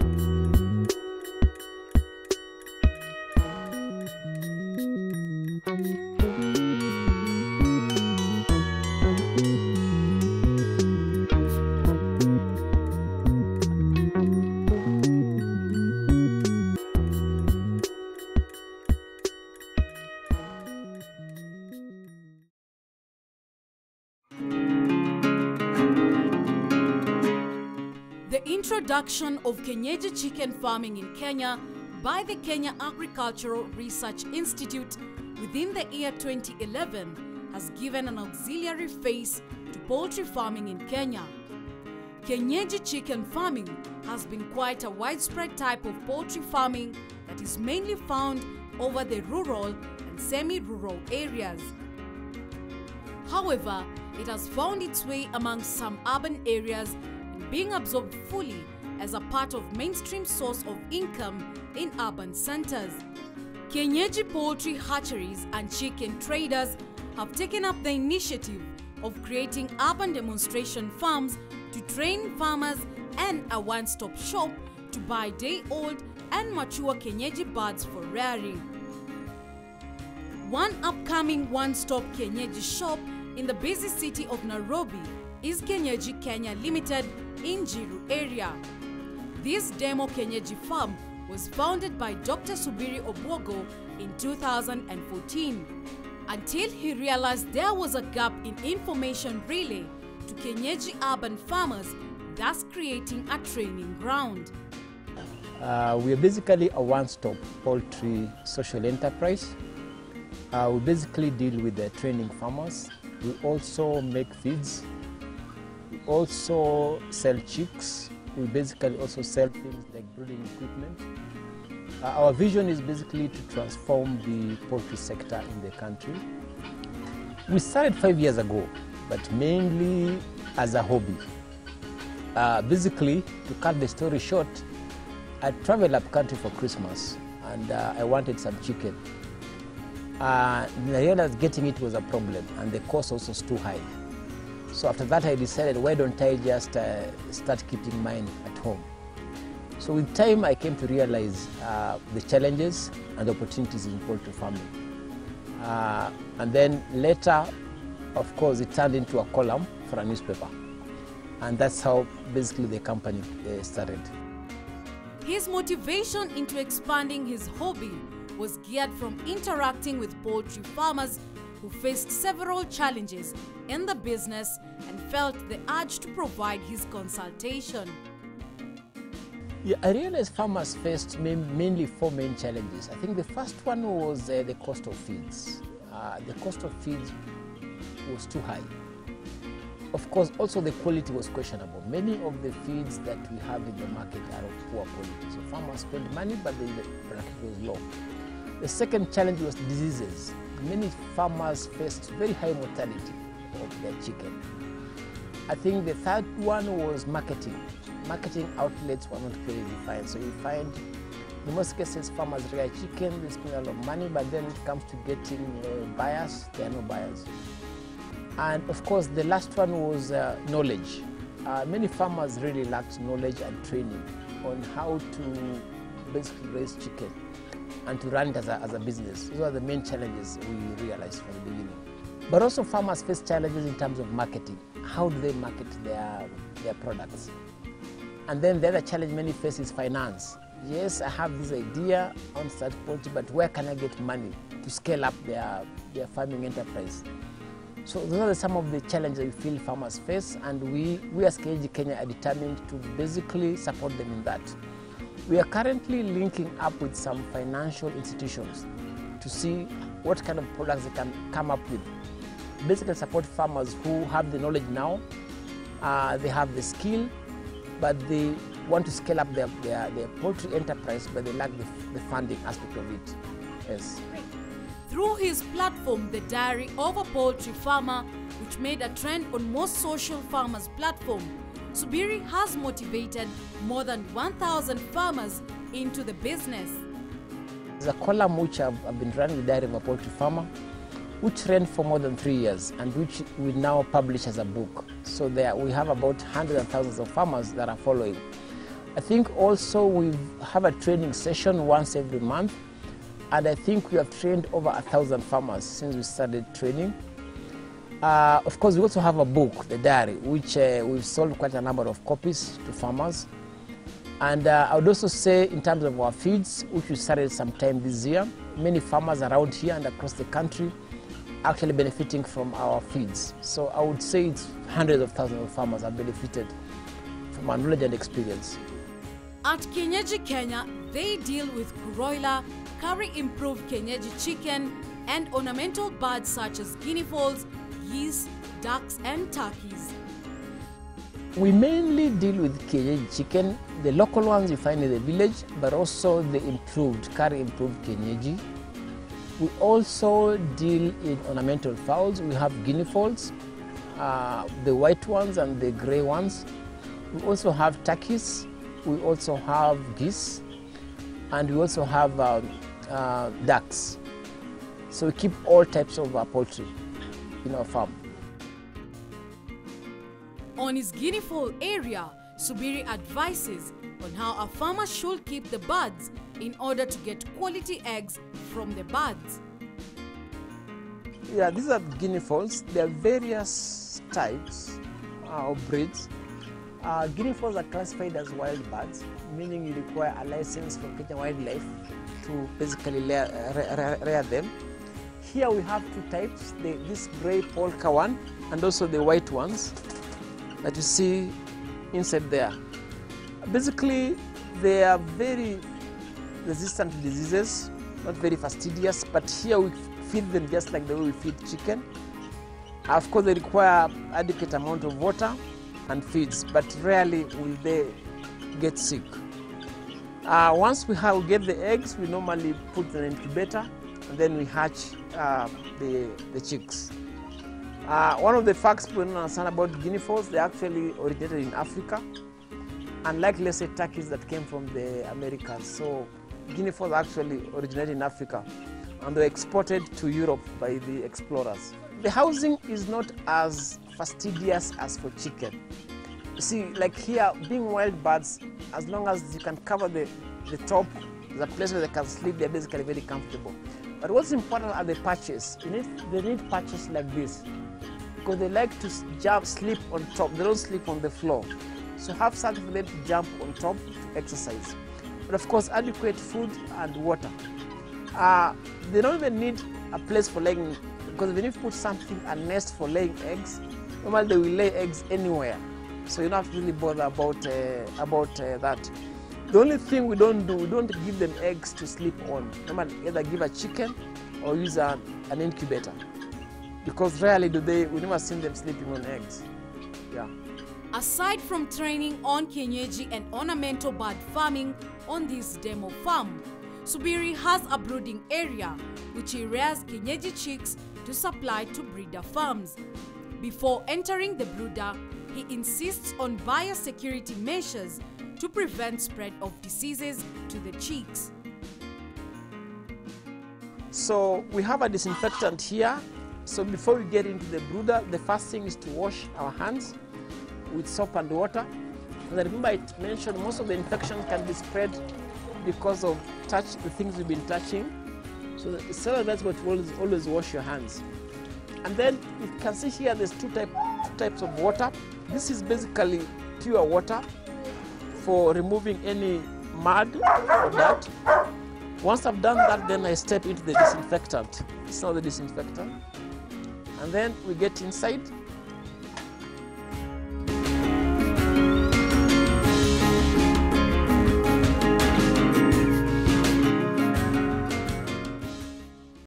The introduction of Kienyeji chicken farming in Kenya by the Kenya Agricultural Research Institute within the year 2011 has given an auxiliary face to poultry farming in Kenya. Kienyeji chicken farming has been quite a widespread type of poultry farming that is mainly found over the rural and semi-rural areas. However, it has found its way among some urban areas and being absorbed fully as a part of mainstream source of income in urban centers. Kienyeji poultry hatcheries and chicken traders have taken up the initiative of creating urban demonstration farms to train farmers and a one-stop shop to buy day-old and mature Kienyeji birds for rearing. One upcoming one-stop Kienyeji shop in the busy city of Nairobi is Kienyeji Kenya Limited in Jiru area. This demo Kienyeji farm was founded by Dr. Subiri Obwogo in 2014 until he realized there was a gap in information relay to Kienyeji urban farmers, thus creating a training ground. Uh, we are basically a one-stop poultry social enterprise. Uh, we basically deal with the training farmers. We also make feeds. We also sell chicks. We basically also sell things like breeding equipment. Uh, our vision is basically to transform the poultry sector in the country. We started five years ago, but mainly as a hobby. Uh, basically, to cut the story short, I traveled up country for Christmas and uh, I wanted some chicken. Uh, I realized getting it was a problem and the cost also was too high. So after that I decided why don't I just uh, start keeping mine at home. So with time I came to realize uh, the challenges and the opportunities in poultry farming. Uh, and then later, of course, it turned into a column for a newspaper. And that's how basically the company uh, started. His motivation into expanding his hobby was geared from interacting with poultry farmers who faced several challenges in the business and felt the urge to provide his consultation. Yeah, I realized farmers faced mainly four main challenges. I think the first one was uh, the cost of feeds. Uh, the cost of feeds was too high. Of course, also the quality was questionable. Many of the feeds that we have in the market are of poor quality. So farmers spend money, but the productivity was low. The second challenge was diseases. Many farmers faced very high mortality of their chicken. I think the third one was marketing. Marketing outlets were not clearly defined. So you find in most cases farmers rear chicken, they spend a lot of money, but then it comes to getting uh, buyers, there are no buyers. And of course, the last one was uh, knowledge. Uh, many farmers really lacked knowledge and training on how to basically raise chicken and to run it as a, as a business. Those are the main challenges we realized from the beginning. But also farmers face challenges in terms of marketing. How do they market their, their products? And then the other challenge many face is finance. Yes, I have this idea on start poultry, but where can I get money to scale up their, their farming enterprise? So those are some of the challenges we feel farmers face, and we, we as KG Kenya are determined to basically support them in that. We are currently linking up with some financial institutions to see what kind of products they can come up with. Basically support farmers who have the knowledge now, uh, they have the skill, but they want to scale up their, their, their poultry enterprise, but they lack the, the funding aspect of it. Yes. Through his platform, The Diary of a Poultry Farmer, which made a trend on most social farmers' platform, Subiri has motivated more than 1,000 farmers into the business. There's a column which I've, I've been running, The Diary of a Poultry Farmer, which ran for more than three years and which we now publish as a book. So there we have about hundreds and thousands of farmers that are following. I think also we have a training session once every month, and I think we have trained over a thousand farmers since we started training. Uh, of course, we also have a book, the diary, which uh, we've sold quite a number of copies to farmers. And uh, I would also say, in terms of our feeds, which we started sometime this year, many farmers around here and across the country actually benefiting from our feeds. So I would say it's hundreds of thousands of farmers have benefited from our knowledge and experience. At Kienyeji Kenya, they deal with broiler, KARI improved Kienyeji chicken, and ornamental birds such as guinea fowls, geese, ducks, and turkeys. We mainly deal with Kienyeji chicken, the local ones you find in the village, but also the improved, KARI improved Kienyeji. We also deal in ornamental fowls. We have guinea fowls, uh, the white ones and the gray ones. We also have turkeys. We also have geese, and we also have uh, uh, ducks. So we keep all types of uh, poultry in our farm. On his guinea fowl area, Subiri advises on how a farmer should keep the birds in order to get quality eggs from the birds. Yeah, these are guinea fowls. There are various types uh, of breeds. Uh, guinea fowls are classified as wild birds, meaning you require a license from Kenya Wildlife to basically rear, rear, rear them. Here we have two types, the, this grey polka one and also the white ones that you see inside there. Basically, they are very resistant to diseases, not very fastidious, but here we feed them just like the way we feed chicken. Of course, they require adequate amount of water and feeds, but rarely will they get sick. Uh, once we, have, get the eggs, we normally put them in incubator and then we hatch uh, the, the chicks. Uh, one of the facts people don't understand about guinea fowls, they actually originated in Africa, unlike let's say turkeys that came from the Americas. So guinea fowls actually originated in Africa and they were exported to Europe by the explorers. The housing is not as fastidious as for chicken. You see, like here, being wild birds, as long as you can cover the, the top, the place where they can sleep, they're basically very comfortable. But what's important are the patches. You need, they need patches like this because they like to jump, sleep on top. They don't sleep on the floor. So have something for them to jump on top to exercise. But of course, adequate food and water. Uh, they don't even need a place for laying because when you put something, a nest for laying eggs, normally they will lay eggs anywhere. So you don't have to really bother about, uh, about uh, that. The only thing we don't do, we don't give them eggs to sleep on. Normally either give a chicken or use a, an incubator. Because rarely do they, we never seen them sleeping on eggs. Yeah. Aside from training on Kienyeji and ornamental bird farming on this demo farm, Subiri has a brooding area which he rears Kienyeji chicks to supply to breeder farms. Before entering the brooder, he insists on biosecurity measures to prevent spread of diseases to the cheeks. So we have a disinfectant here. So before we get into the brooder, the first thing is to wash our hands with soap and water. And I remember it mentioned most of the infections can be spread because of touch the things we've been touching. So so that's what always always wash your hands. And then you can see here there's two, type, two types of water. This is basically pure water for removing any mud or dirt. Once I've done that, then I step into the disinfectant. It's not the disinfectant. And then we get inside